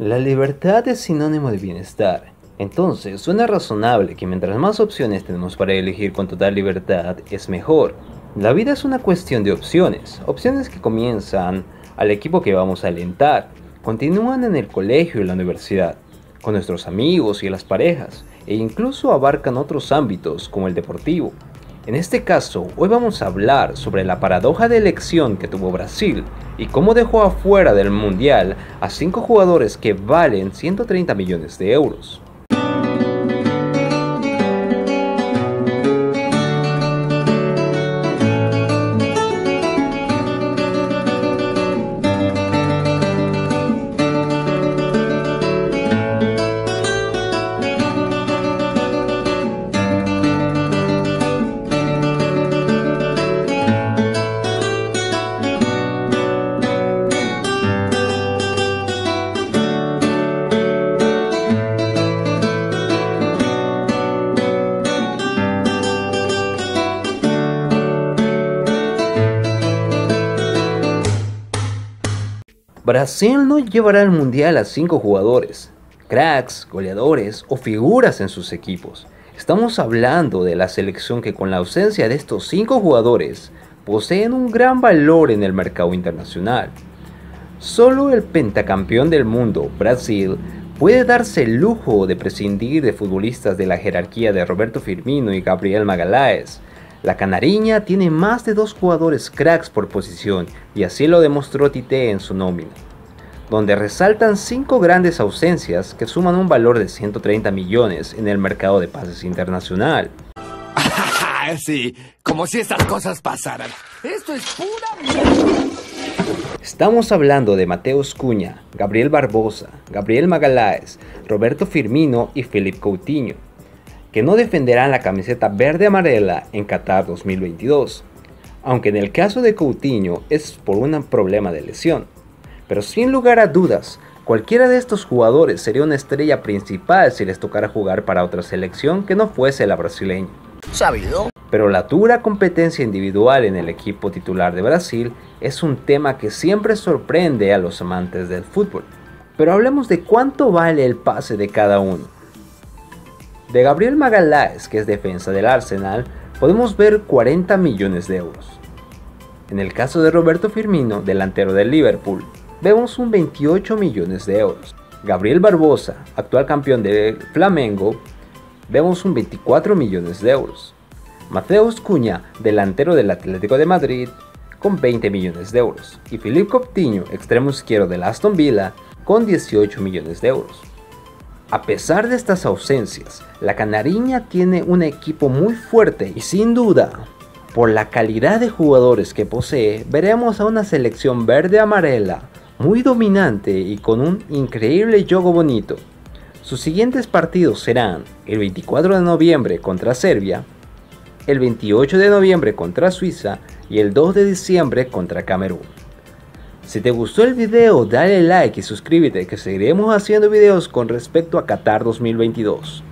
La libertad es sinónimo de bienestar. Entonces, suena razonable que mientras más opciones tenemos para elegir con total libertad, es mejor. La vida es una cuestión de opciones, opciones que comienzan al equipo que vamos a alentar, continúan en el colegio y la universidad, con nuestros amigos y las parejas, e incluso abarcan otros ámbitos como el deportivo. En este caso, hoy vamos a hablar sobre la paradoja de elección que tuvo Brasil y cómo dejó afuera del Mundial a cinco jugadores que valen 130 millones de euros. Brasil no llevará al Mundial a cinco jugadores, cracks, goleadores o figuras en sus equipos. Estamos hablando de la selección que con la ausencia de estos cinco jugadores poseen un gran valor en el mercado internacional. Solo el pentacampeón del mundo, Brasil, puede darse el lujo de prescindir de futbolistas de la jerarquía de Roberto Firmino y Gabriel Magaláes, la Canariña tiene más de dos jugadores cracks por posición y así lo demostró Tite en su nómina, donde resaltan cinco grandes ausencias que suman un valor de 130 millones en el mercado de pases internacional. sí, como si estas cosas pasaran. Esto es pura Estamos hablando de Mateus Cuña, Gabriel Barbosa, Gabriel Magaláes, Roberto Firmino y Felipe Coutinho que no defenderán la camiseta verde-amarela en Qatar 2022, aunque en el caso de Coutinho es por un problema de lesión. Pero sin lugar a dudas, cualquiera de estos jugadores sería una estrella principal si les tocara jugar para otra selección que no fuese la brasileña. ¿Sabido? Pero la dura competencia individual en el equipo titular de Brasil es un tema que siempre sorprende a los amantes del fútbol. Pero hablemos de cuánto vale el pase de cada uno. De Gabriel Magaláes, que es defensa del Arsenal, podemos ver 40 millones de euros. En el caso de Roberto Firmino, delantero del Liverpool, vemos un 28 millones de euros. Gabriel Barbosa, actual campeón del Flamengo, vemos un 24 millones de euros. Mateus Cuña, delantero del Atlético de Madrid, con 20 millones de euros. Y Philippe Coutinho, extremo izquierdo del Aston Villa, con 18 millones de euros. A pesar de estas ausencias, la Canariña tiene un equipo muy fuerte y sin duda, por la calidad de jugadores que posee, veremos a una selección verde-amarela muy dominante y con un increíble juego bonito. Sus siguientes partidos serán el 24 de noviembre contra Serbia, el 28 de noviembre contra Suiza y el 2 de diciembre contra Camerún. Si te gustó el video, dale like y suscríbete que seguiremos haciendo videos con respecto a Qatar 2022.